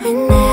I never